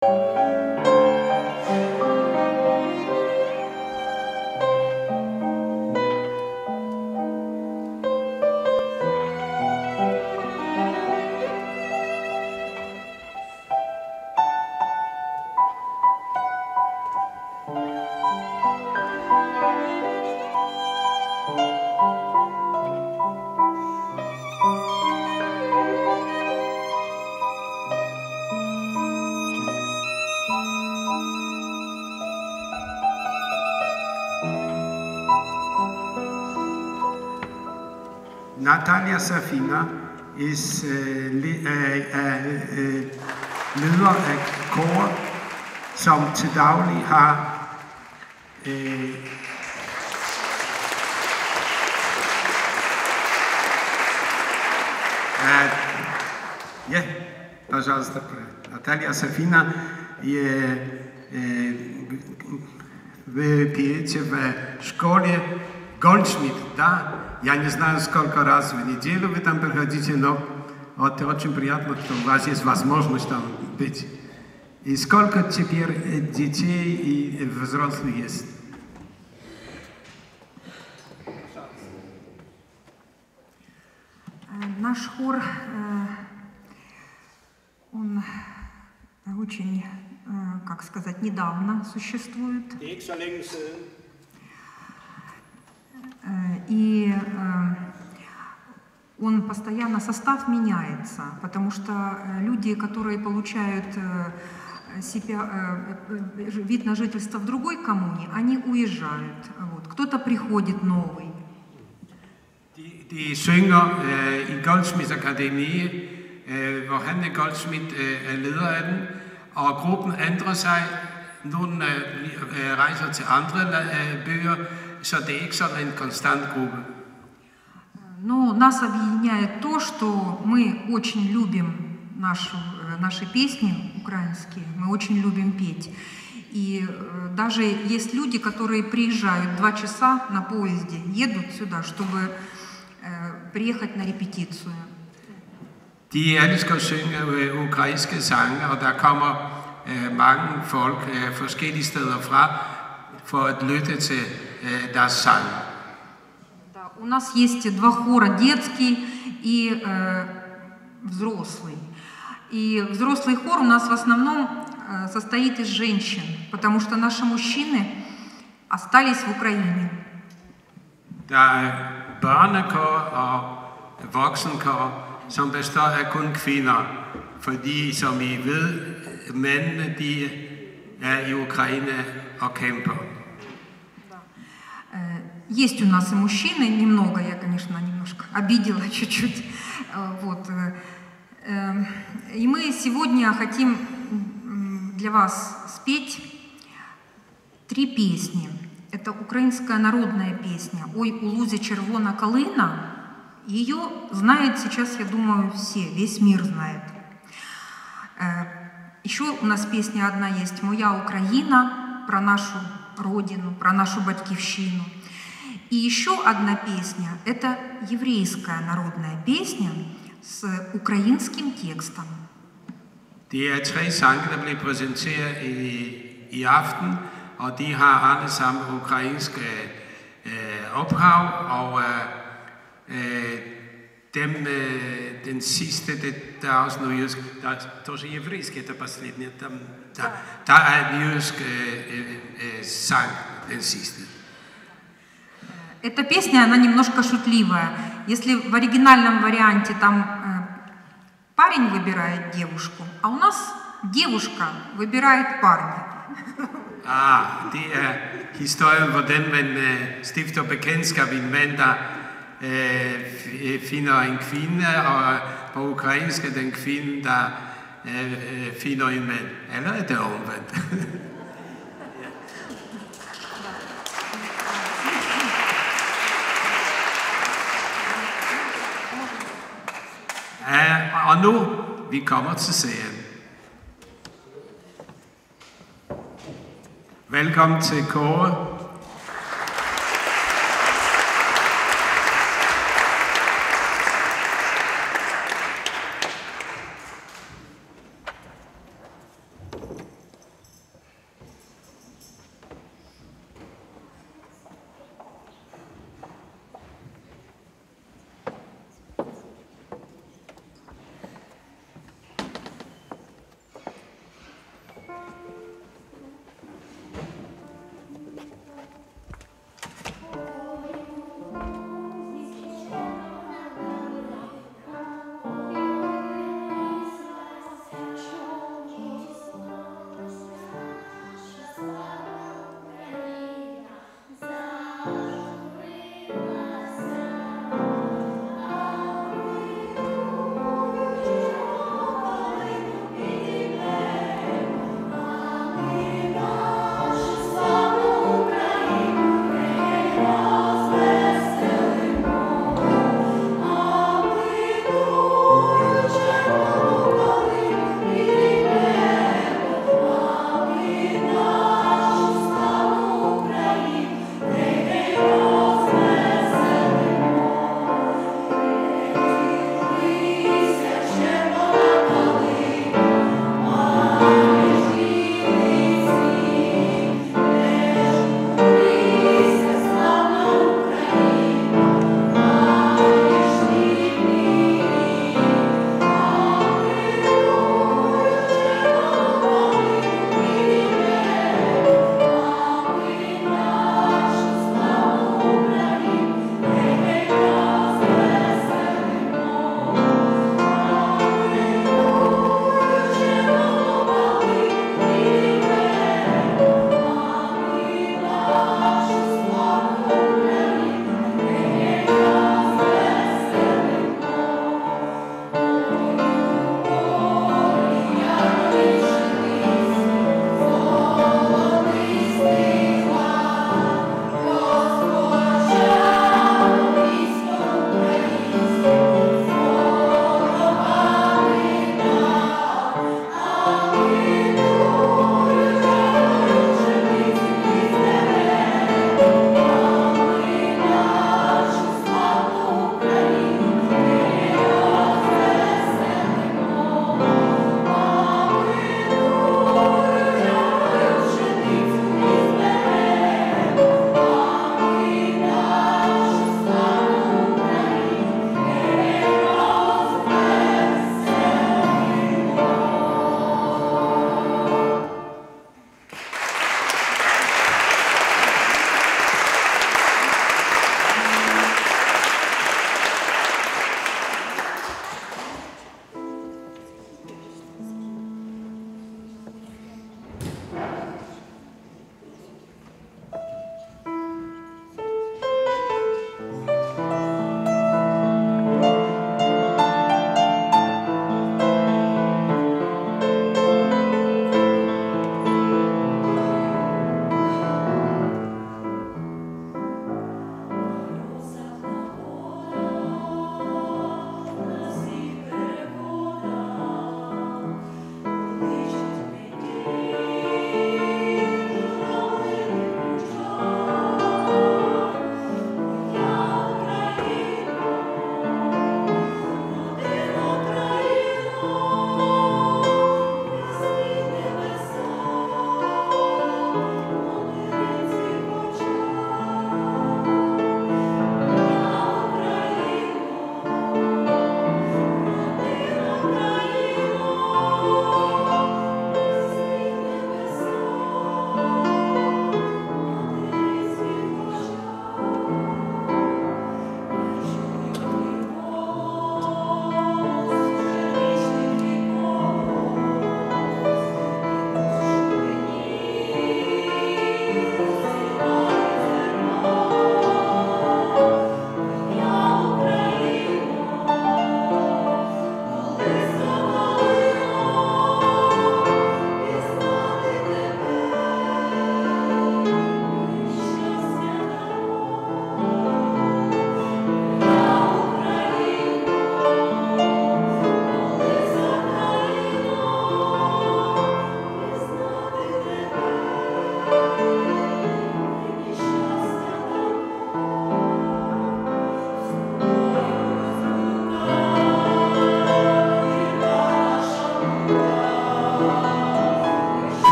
Música Natalia Safina is uh, le- uh, uh, uh, leder af kor, som til daglig har øh, э, я, пожалуйста, Наталья Сафина, и, э, вы пьете в школе Гольдшмидт, да? Я не знаю, сколько раз в неделю вы там приходите, но вот очень приятно, что у вас есть возможность там быть. И сколько теперь детей и взрослых есть? Наш хор, он очень, как сказать, недавно существует. Det er ikke så længe siden. Э, И э, он постоянно, состав меняется, потому что э, люди, которые получают э, себя, э, э, вид на жительство в другой коммуне, они уезжают. Вот. Кто-то приходит новый. De, de synger øh, i Goldsmiths Akademi, øh, hvor han er Goldsmith øh, er leder af den, og gruppen ændrer sig. Nogle øh, øh, rejser til andre øh, byer, så det er ikke sådan en konstant gruppe. Но нас объединяет то, что мы очень любим нашу, э, наши песни украинские, мы очень любим петь. И э, даже есть люди, которые приезжают два часа на поезде, едут сюда, чтобы э, приехать на репетицию. De elsker at synge øh, ukrainske sange, og der kommer øh, mange folk øh, forskellige steder fra for at lytte til øh, deres sang. Да, у нас есть два хора, детский и э, взрослый. И взрослый хор у нас в основном э, состоит из женщин, потому что наши мужчины остались в Украине. Der er børnekår og voksenkår, som består af kun kvinder, fordi, som I ved, mændene de er i Ukraine og. Есть у нас и мужчины, немного, я, конечно, немножко обидела чуть-чуть. Э, Вот. э, э, И мы сегодня хотим для вас спеть три песни. Это украинская народная песня «Ой, у лузі червона калина». Ее знает сейчас, я думаю, все, весь мир знает. Э, Еще у нас песня одна есть «Моя Украина» про нашу родину, про нашу батькивщину. И еще одна песня – это еврейская народная песня с украинским текстом. Det er tre sange, der bliver præsenteret i, i aften, og de har alle sammen ukrainske øh, ophav, og øh, øh, dem, øh, den sidste, det, der er også noget jødisk, der er også jevrisk, это последнее, там, der, der er jødisk øh, øh, øh, sang, den sidste. Эта песня, она немножко шутливая. Если в оригинальном варианте там э, парень выбирает девушку, а у нас девушка выбирает парня. Ah, det er historien, hvordan man øh, stifter bekendtskab med en mand, der øh, øh, finder en kvinde, og på er den kvinde, der øh, øh, finder en mand. Eller er det omvendt? Og nu vi kommer til sagen. Velkommen til Kåre.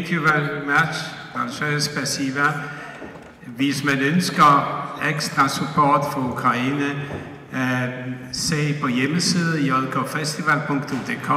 Thank you very much. Большое спасибо. Hvis man ønsker ekstra support for Ukraine, øh, se på hjemmesiden jkfestival.dk.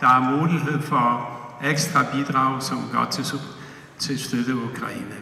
Der er mulighed for ekstra bidrag, som går til, su- til støtte Ukraine.